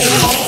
Oh.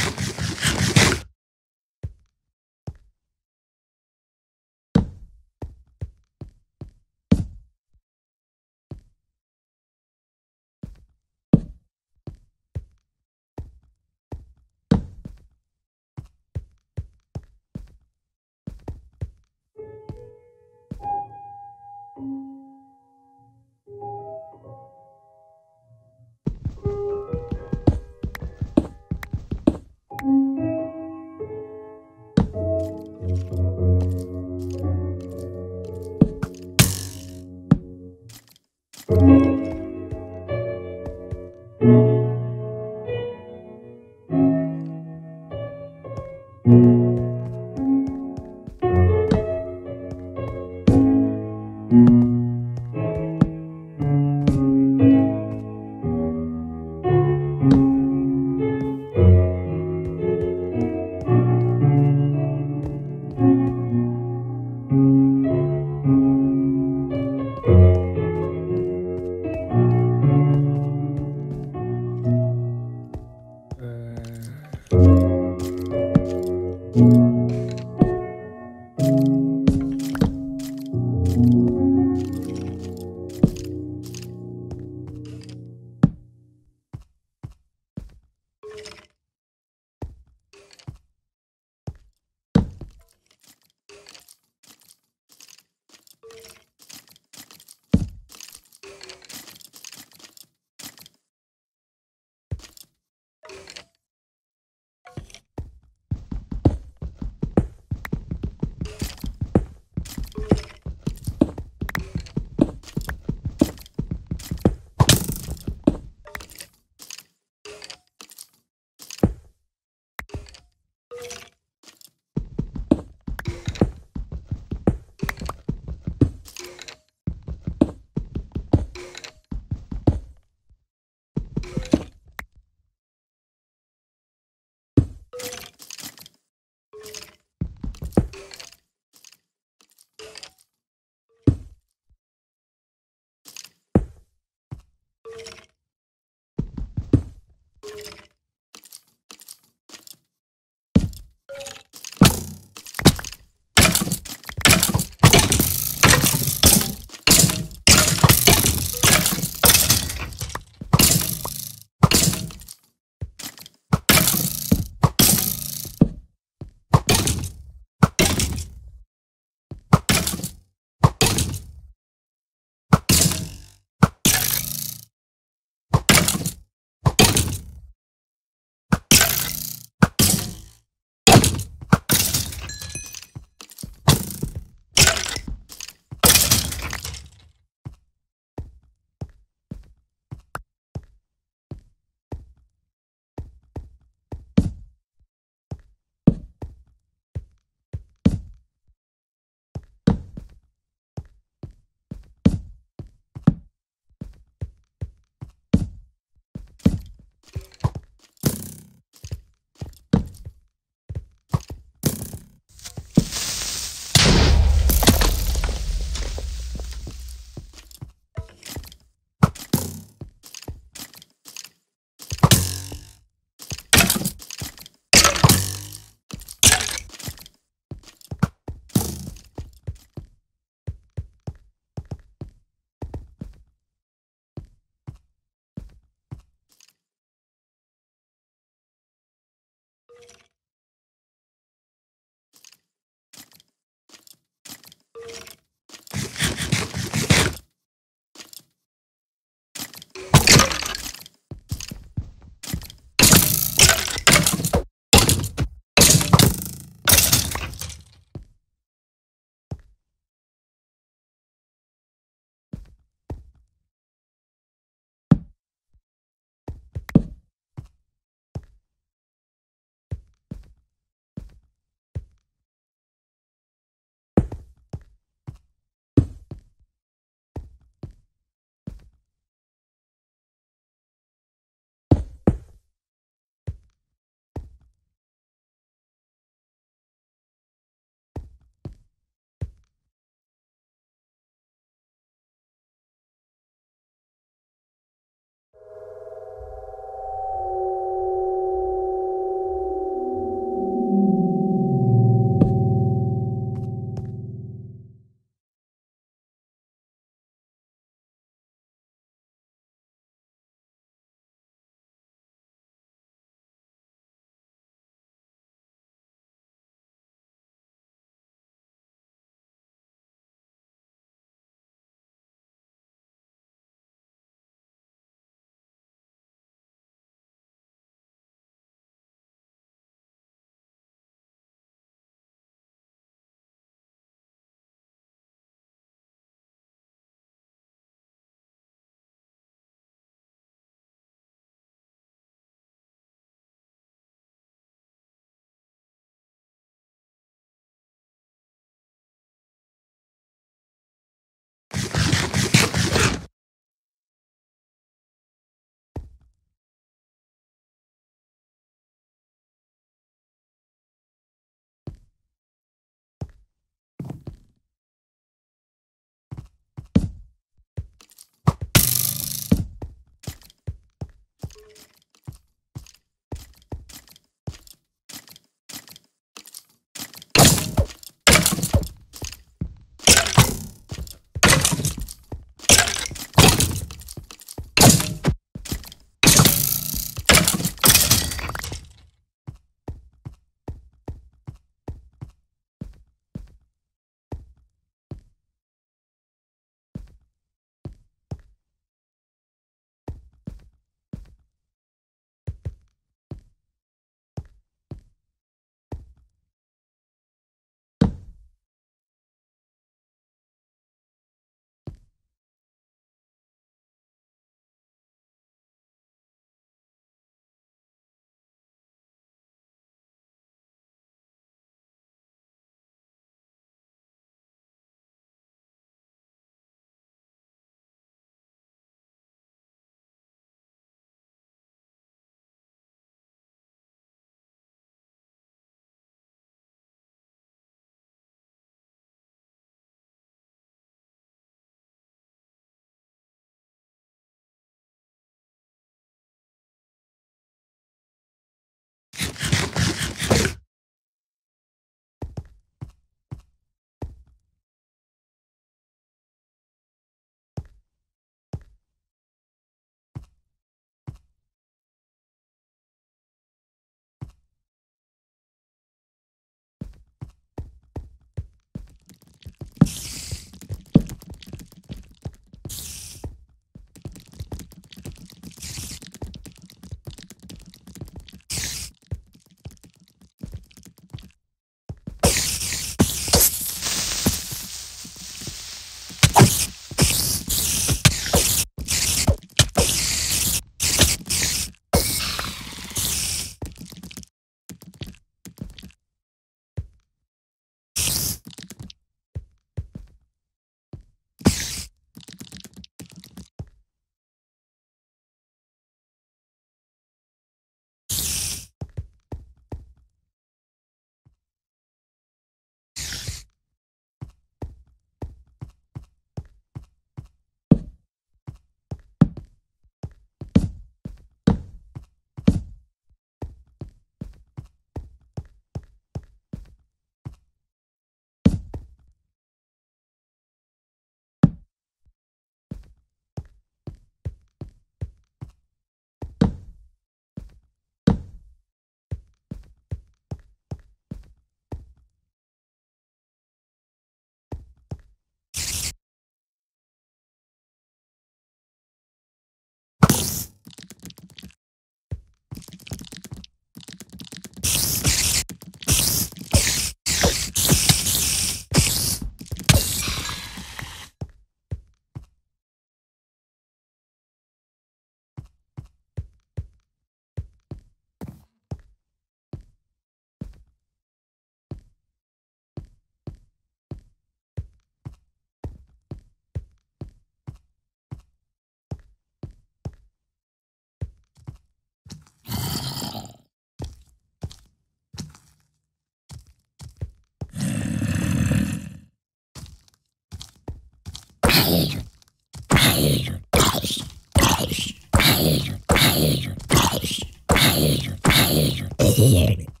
tired, tired, tired, tired, tired, tired.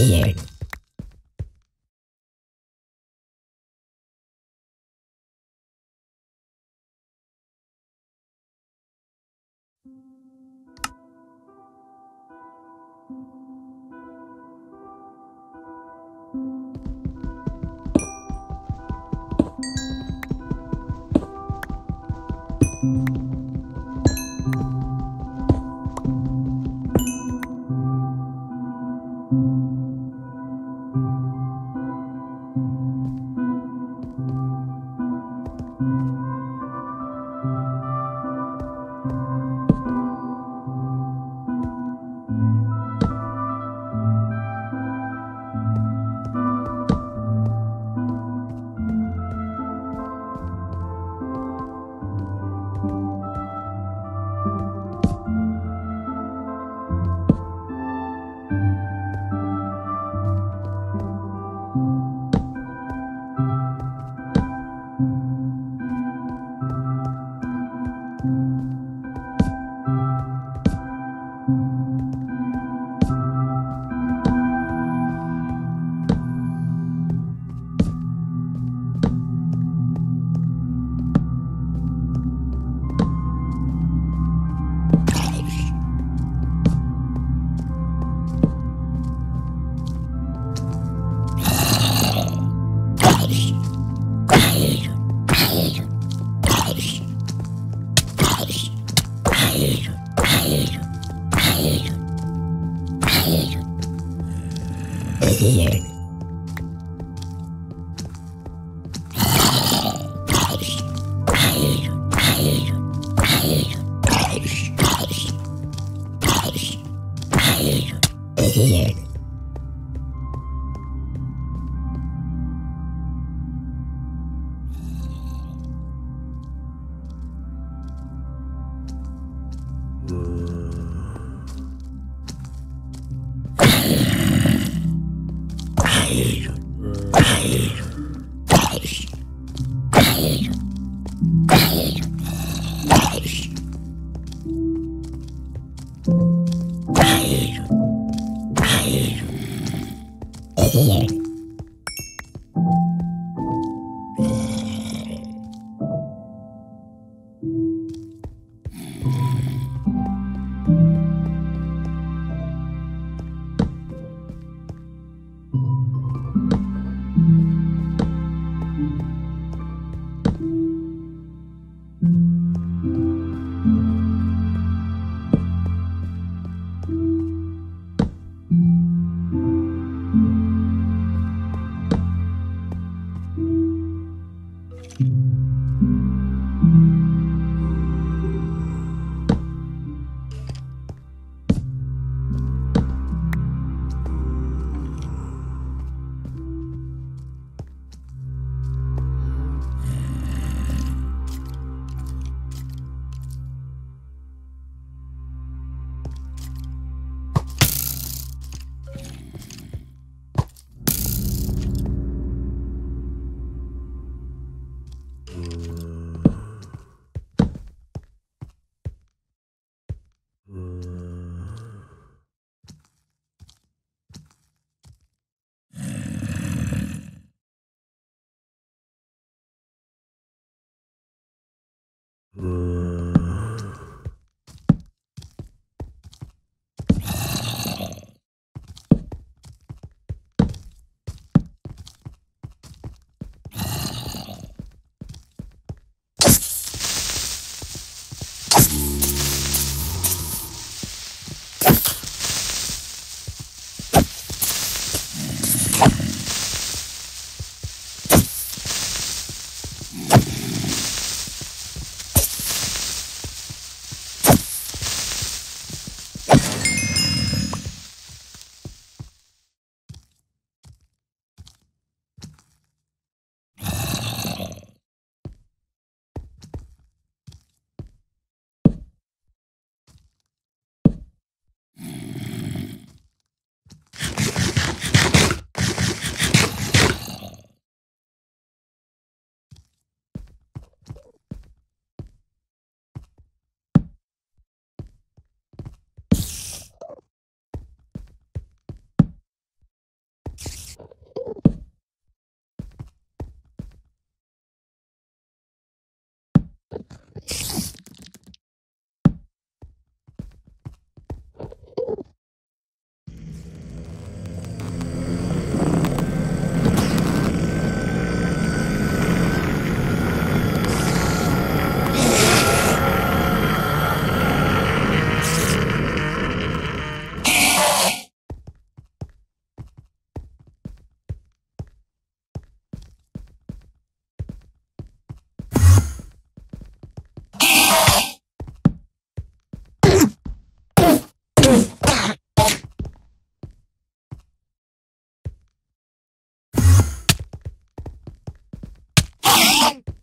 Here.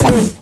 doing?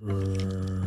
Mm-hmm.